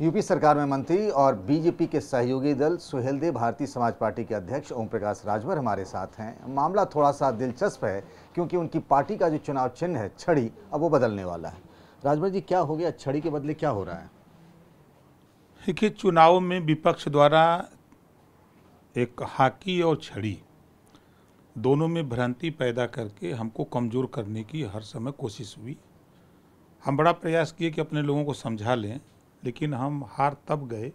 UP सरकार में मंत्री और बीजेपी के सहयोगी दल सुहेलदेव भारतीय समाज पार्टी के अध्यक्ष ओम प्रकाश राजभर हमारे साथ हैं। मामला थोड़ा सा दिलचस्प है, क्योंकि उनकी पार्टी का जो चुनाव चिन्ह है, छड़ी, अब वो बदलने वाला है। राजभर जी, क्या हो गया? छड़ी के बदले क्या हो रहा है? देखिए, चुनाव में विपक्ष द्वारा एक हाकी और छड़ी दोनों में भ्रांति पैदा करके हमको कमज़ोर करने की हर समय कोशिश हुई। हम बड़ा प्रयास किए कि अपने लोगों को समझा लें लेकिन हम हार तब गए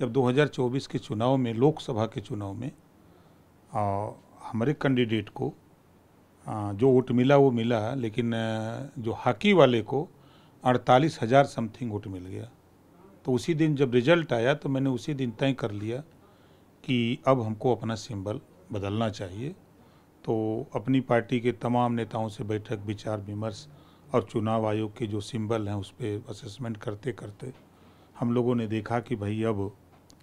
जब 2024 के चुनाव में लोकसभा के चुनाव में आ, हमारे कैंडिडेट को आ, जो वोट मिला वो मिला लेकिन जो हाकी वाले को अड़तालीस हज़ार समथिंग वोट मिल गया। तो उसी दिन जब रिज़ल्ट आया तो मैंने उसी दिन तय कर लिया कि अब हमको अपना सिंबल बदलना चाहिए। तो अपनी पार्टी के तमाम नेताओं से बैठक विचार विमर्श और चुनाव आयोग के जो सिंबल हैं उस पर असेसमेंट करते करते हम लोगों ने देखा कि भाई अब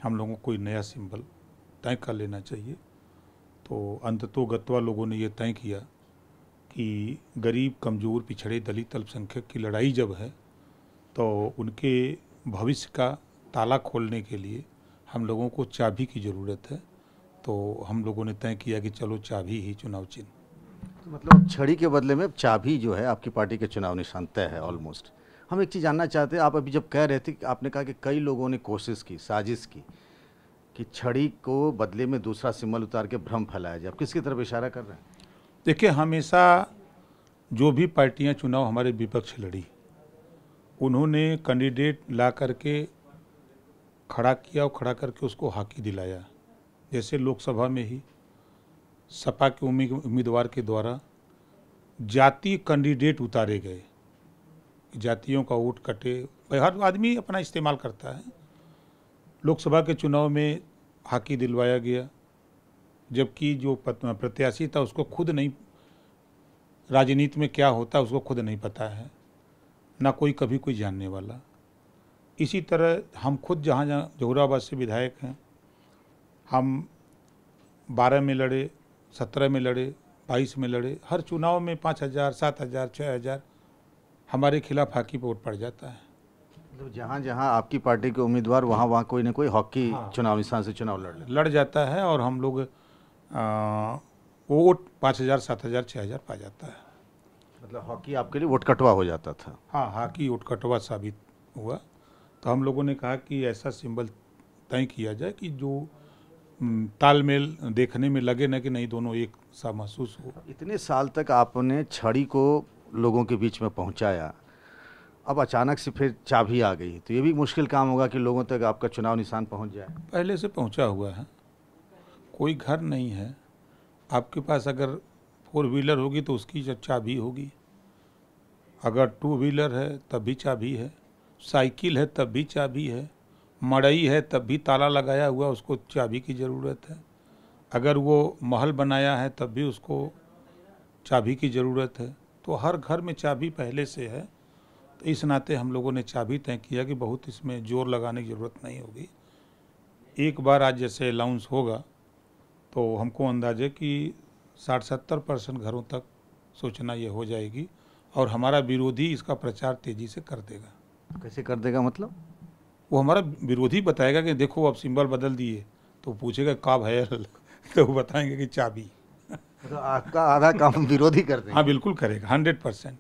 हम लोगों को कोई नया सिंबल तय कर लेना चाहिए। तो अंततो गत्वा लोगों ने ये तय किया कि गरीब, कमज़ोर, पिछड़े दलित, अल्पसंख्यक की लड़ाई जब है तो उनके भविष्य का ताला खोलने के लिए हम लोगों को चाबी की ज़रूरत है। तो हम लोगों ने तय किया कि चलो चाबी ही चुनाव चिन्ह। मतलब छड़ी के बदले में चाबी जो है आपकी पार्टी के चुनाव निशान तय है ऑलमोस्ट हम एक चीज़ जानना चाहते हैं, आप अभी जब कह रहे थे आपने कहा कि कई लोगों ने कोशिश की, साजिश की, कि छड़ी को बदले में दूसरा सिम्बल उतार के भ्रम फैलाया जाए। आप किसकी तरफ़ इशारा कर रहे हैं? देखिए, हमेशा जो भी पार्टियाँ चुनाव हमारे विपक्ष लड़ी, उन्होंने कैंडिडेट ला करके खड़ा किया और खड़ा करके उसको हाकी दिलाया, जैसे लोकसभा में ही। सपा के उम्मीदवार के द्वारा जातीय कैंडिडेट उतारे गए। जातियों का वोट कटे। हर आदमी अपना इस्तेमाल करता है। लोकसभा के चुनाव में हाकी दिलवाया गया, जबकि जो प्रत्याशी था, उसको खुद नहीं, राजनीति में क्या होता उसको खुद नहीं पता है। ना कोई, कभी कोई जानने वाला। इसी तरह हम खुद जहाँ जहाँ, जहुराबाद से विधायक हैं, हम बारह में लड़े सत्रह में लड़े बाईस में लड़े हर चुनाव में पाँच हज़ार सात हज़ार छः हज़ार हमारे खिलाफ हॉकी वोट पड़ जाता है। मतलब जहाँ जहाँ आपकी पार्टी के उम्मीदवार वहाँ वहाँ कोई ना कोई हॉकी हाँ। चुनाव निशान से चुनाव लड़ लड़ जाता है और हम लोग वो वोट पाँच हज़ार सात हज़ार छः हज़ार पा जाता है। मतलब हॉकी आपके लिए वोट कटवा हो जाता था। हाँ हॉकी वोट कटवा साबित हुआ। तो हम लोगों ने कहा कि ऐसा सिंबल तय किया जाए कि जो तालमेल देखने में लगे ना कि नहीं दोनों एक सा महसूस हो। इतने साल तक आपने छड़ी को लोगों के बीच में पहुँचाया। अब अचानक से फिर चाबी आ गई तो ये भी मुश्किल काम होगा कि लोगों तक आपका चुनाव निशान पहुँच जाए। पहले से पहुँचा हुआ है। कोई घर नहीं है। आपके पास अगर फोर व्हीलर होगी तो उसकी चाबी होगी। अगर टू व्हीलर है तब भी चाबी है। साइकिल है तब भी चाबी है। मड़ई है, तब भी ताला लगाया हुआ, उसको चाबी की ज़रूरत है। अगर वो महल बनाया है, तब भी उसको चाबी की ज़रूरत है। तो हर घर में चाबी पहले से है। तो इस नाते हम लोगों ने चाबी तय किया कि बहुत इसमें ज़ोर लगाने की ज़रूरत नहीं होगी। एक बार आज जैसे अलाउंस होगा तो हमको अंदाजे कि साठ सत्तर परसेंट घरों तक सूचना ये हो जाएगी और हमारा विरोधी इसका प्रचार तेज़ी से कर देगा। कैसे कर देगा मतलब? वो हमारा विरोधी बताएगा कि देखो अब सिंबल बदल दिए तो पूछेगा का है? तो वो बताएँगे कि चाबी। तो आपका आधा काम विरोधी करते हैं हाँ बिल्कुल करेगा हंड्रेड परसेंट